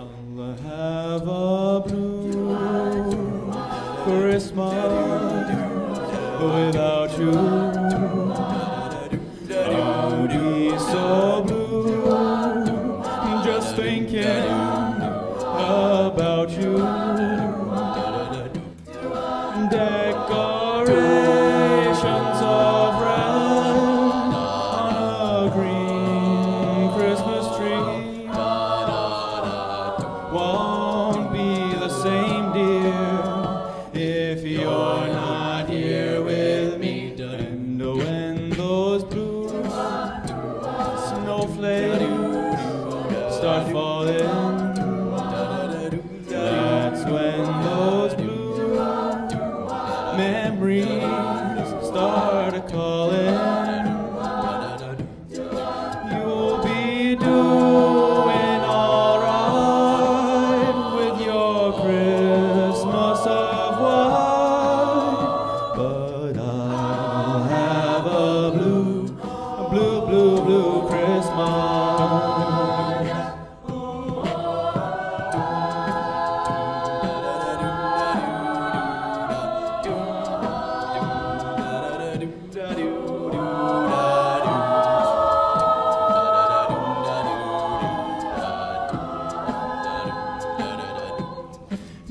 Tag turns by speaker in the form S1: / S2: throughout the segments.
S1: Allah have a blue Christmas without you. snowflakes start falling.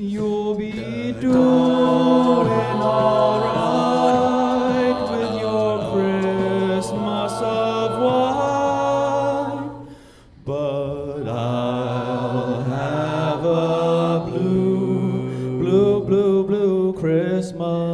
S1: You'll be doing Christmas.